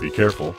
Be careful.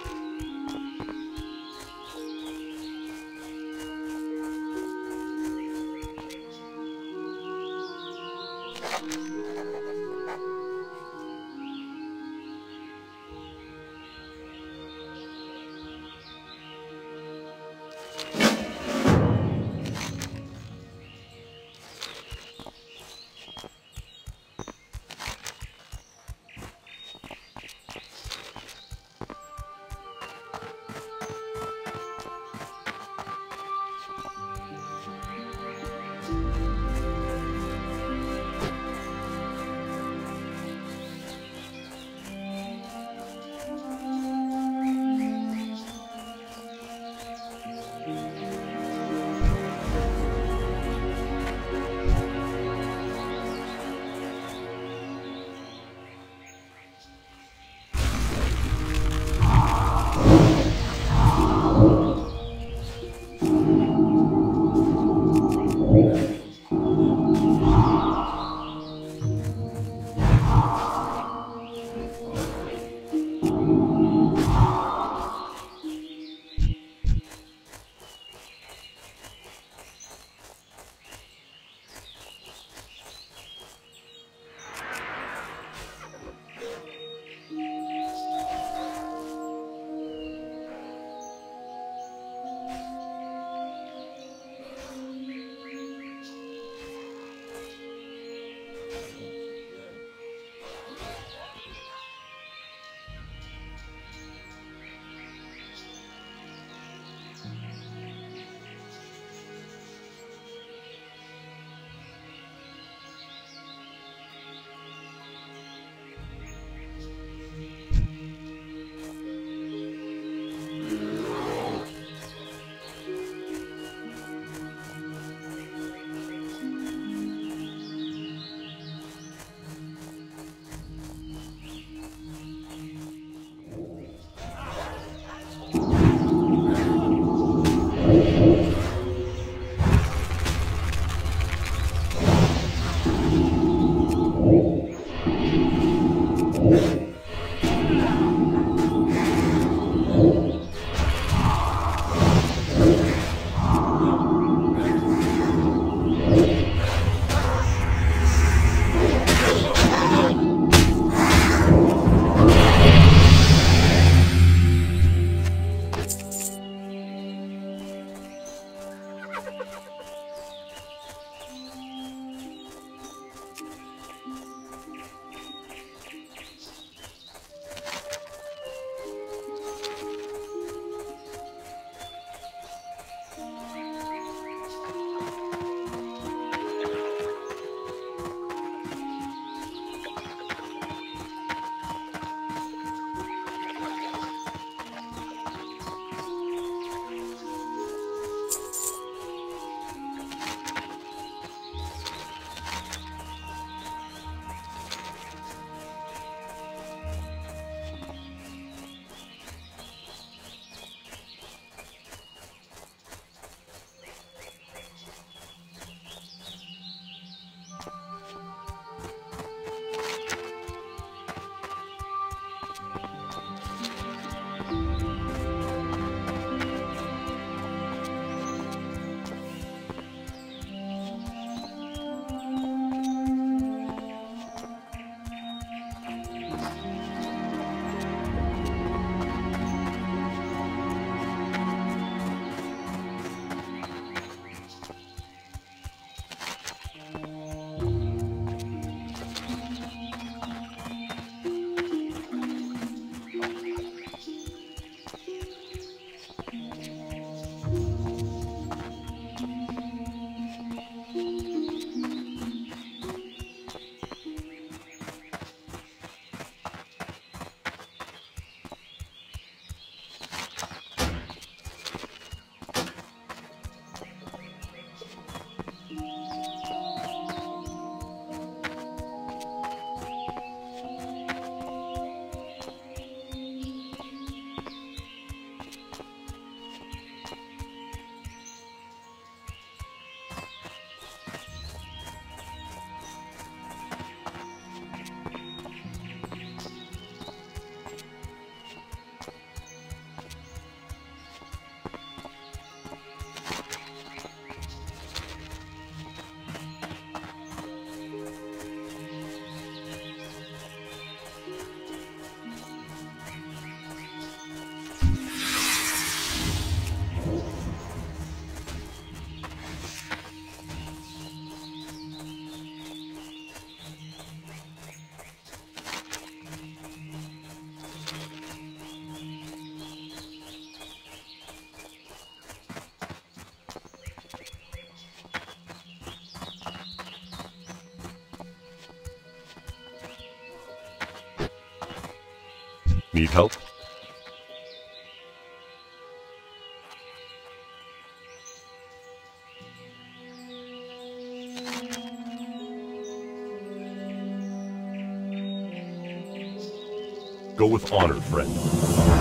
Need help? Go with honor, friend.